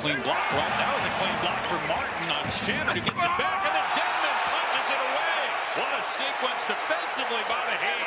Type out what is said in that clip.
clean block. Well, that was a clean block for Martin on Shamet, who gets it back, and then Dedmon punches it away. What a sequence defensively by the Heat.